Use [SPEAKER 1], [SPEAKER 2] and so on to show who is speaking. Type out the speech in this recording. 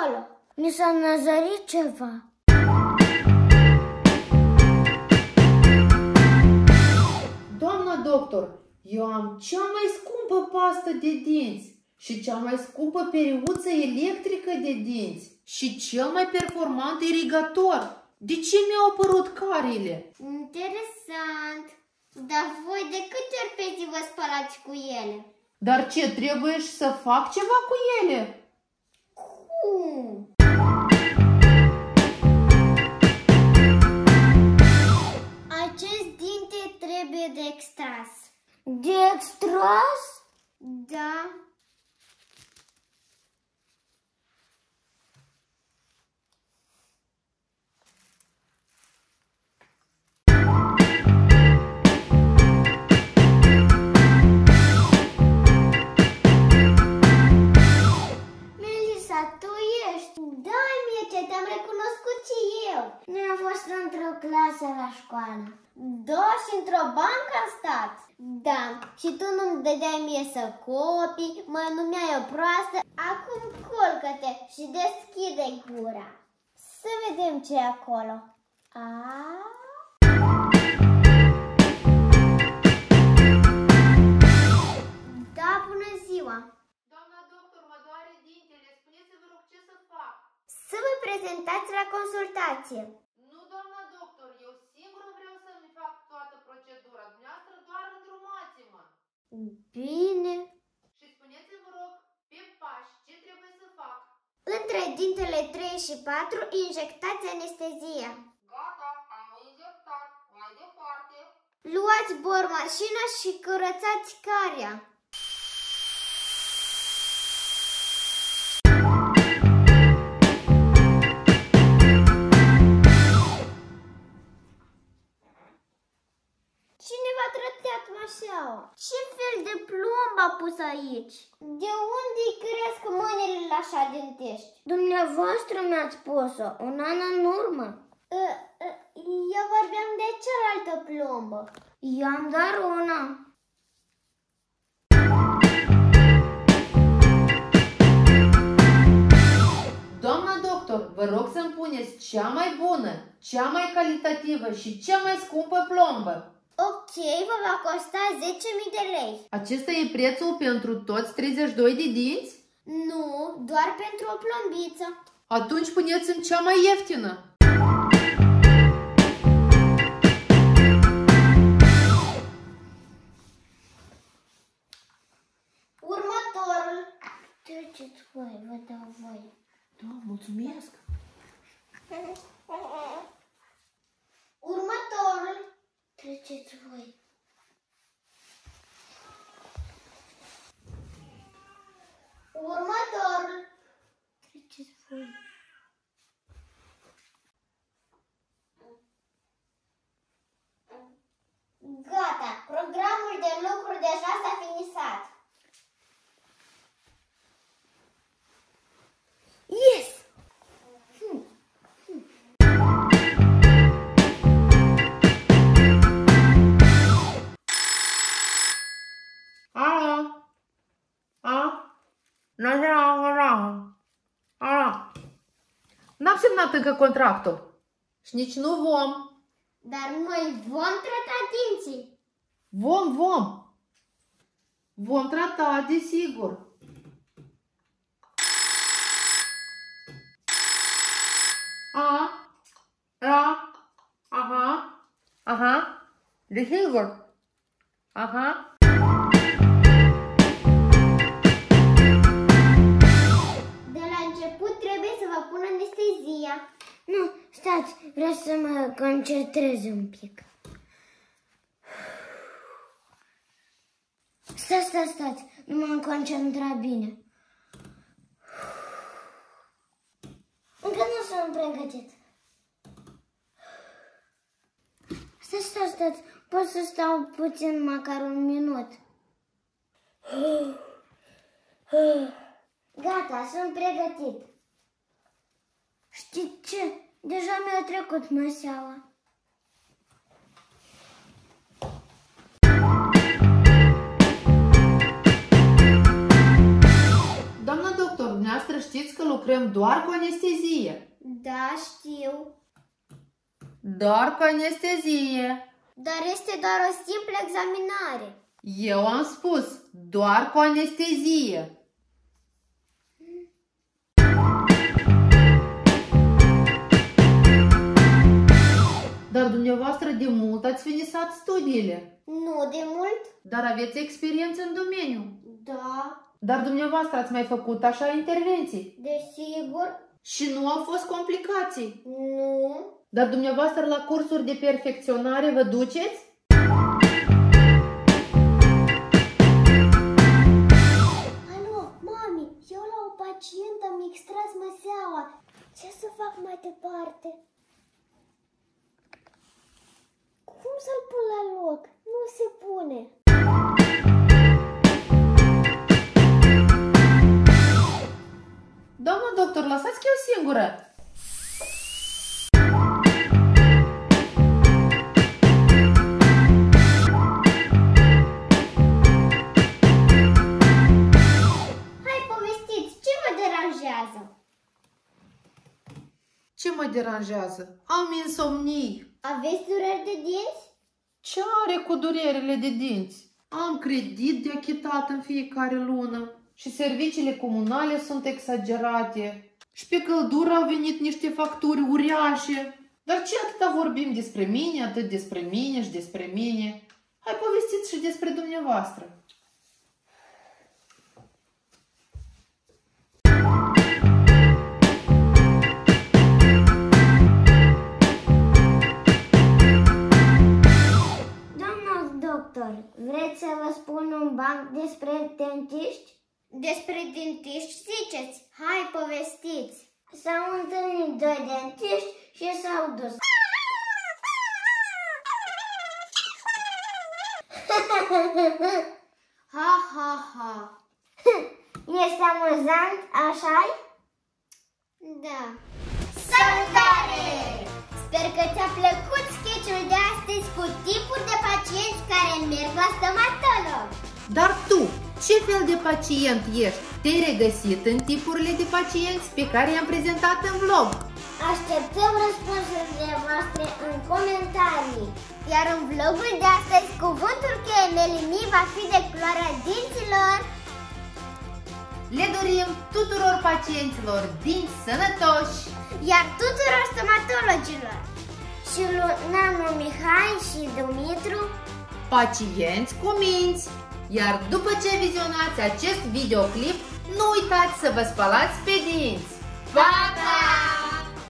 [SPEAKER 1] acolo. Mi s-a năzărit ceva.
[SPEAKER 2] Doamna doctor, eu am cea mai scumpă pastă de dinți și cea mai scumpă periuță electrică de dinți și cel mai performant irigator. De ce mi-au apărut carile?
[SPEAKER 1] Interesant. Dar voi de câte ori pe zi vă spălați cu ele?
[SPEAKER 2] Dar ce, trebuie și să fac ceva cu ele?
[SPEAKER 1] Cum? Acest dinte trebuie de extras. De extras? Da. La școală. Da, și într-o bancă am stat. Da, și tu nu-mi dădeai mie să copii, mă numeai o proastă. Acum culcă-te și deschide gura. Să vedem ce e acolo. A? Da, bună ziua!
[SPEAKER 2] Doamna doctor, mă doare dintele, spuneți-vă rog ce să fac.
[SPEAKER 1] Să vă prezentați la consultație.
[SPEAKER 2] Nu, doamna doctor, eu singură vreau să-mi fac toată procedura. Dumneavoastră doar îndrumați-mă.
[SPEAKER 1] Bine.
[SPEAKER 2] Și spuneți-vă rog, pe pași, ce trebuie să fac.
[SPEAKER 1] Între dintele 3 și 4 injectați anestezia.
[SPEAKER 2] Gata, am injectat. Mai departe.
[SPEAKER 1] Luați bormașina și curățați carea. Mașaua? Ce fel de plomb a pus aici? De unde îi cresc mâinile așa dentești? Dumneavoastră mi-ați pus-o, un an în urmă. Eu vorbeam de cealaltă plombă. Eu am doar una.
[SPEAKER 2] Doamna doctor, vă rog să-mi puneți cea mai bună, cea mai calitativă și cea mai scumpă plombă.
[SPEAKER 1] Ok, vă va costa 10.000 de lei.
[SPEAKER 2] Acesta e prețul pentru toți 32 de dinți?
[SPEAKER 1] Nu, doar pentru o plombiță.
[SPEAKER 2] Atunci puneți-mi cea mai ieftină.
[SPEAKER 1] Următorul. Treceți voi, vă dau voi.
[SPEAKER 2] Da, mulțumesc. Bună ziua, bună Alo? N-am semnat încă contractul. Și nici nu vom.
[SPEAKER 1] Dar noi vom trata dinții.
[SPEAKER 2] Vom, vom. Vom trata, desigur.
[SPEAKER 1] Stați, vreau să mă concentrez un pic. Stați, stați, stați, nu m-am concentrat bine. Încă nu sunt pregătit. Stați, stați, stați, pot să stau puțin, măcar un minut. Gata, sunt pregătit. Știți ce? Deja mi-a trecut măseaua.
[SPEAKER 2] Doamna doctor, dumneavoastră știți că lucrez lucrăm doar cu anestezie.
[SPEAKER 1] Da, știu.
[SPEAKER 2] Doar cu anestezie.
[SPEAKER 1] Dar este doar o simplă examinare.
[SPEAKER 2] Eu am spus, doar cu anestezie. De mult ați finisat studiile.
[SPEAKER 1] Nu de mult?
[SPEAKER 2] Dar aveți experiență în domeniu.
[SPEAKER 1] Da,
[SPEAKER 2] Dar dumneavoastră ați mai făcut așa intervenții.
[SPEAKER 1] desigur.
[SPEAKER 2] Și nu au fost complicații.
[SPEAKER 1] Nu.
[SPEAKER 2] Dar dumneavoastră la cursuri de perfecționare vă duceți?
[SPEAKER 1] Alo, mami, eu la o pacientă mi extras măseaua. Ce să fac mai departe? Cum să-l pun la loc? Nu se pune.
[SPEAKER 2] Doamna doctor, lăsați că eu singură.
[SPEAKER 1] Hai, povestiți, ce vă deranjează?
[SPEAKER 2] Ce mă deranjează? Am insomnii.
[SPEAKER 1] Aveți dureri de dinți?
[SPEAKER 2] Ce are cu durerile de dinți? Am credit de achitat în fiecare lună și serviciile comunale sunt exagerate. Și pe căldură au venit niște facturi uriașe. Dar ce atâta vorbim despre mine, atât despre mine și despre mine? Hai povestiți și despre dumneavoastră.
[SPEAKER 1] Dentiști? Despre dentiști ziceți? Hai, povestiți! S-au întâlnit doi dentiști și s-au dus. ha, ha, ha! Este amuzant, așa-i? Da. Salutare! Sper că ți-a plăcut sketch-ul de astăzi cu tipul de pacienți care merg la stomatolog.
[SPEAKER 2] Dar tu, ce fel de pacient ești? Te-ai regăsit în tipurile de pacienți pe care i-am prezentat în vlog?
[SPEAKER 1] Așteptăm răspunsurile voastre în comentarii. Iar în vlogul de astăzi, cuvântul cheie Melimi va fi de culoarea dinților.
[SPEAKER 2] Le dorim tuturor pacienților dinți sănătoși!
[SPEAKER 1] Iar tuturor stomatologilor și lui Nanu Mihai și Dumitru
[SPEAKER 2] pacienți cu minți. Iar după ce vizionați acest videoclip, nu uitați să vă spălați pe dinți.
[SPEAKER 1] Pa, pa!